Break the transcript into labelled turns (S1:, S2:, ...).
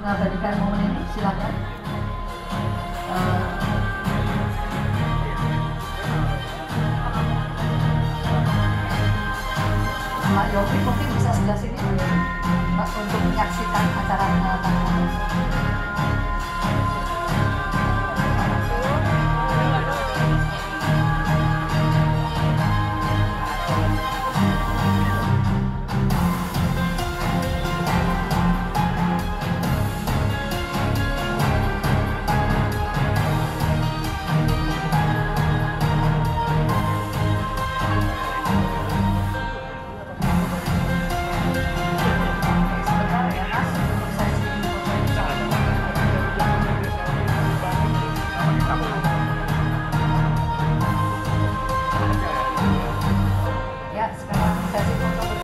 S1: mengabadikan momen ini silakan. Eh, uh, Mbak Yofi mungkin bisa sebelah sini untuk menyaksikan acara penandatanganan.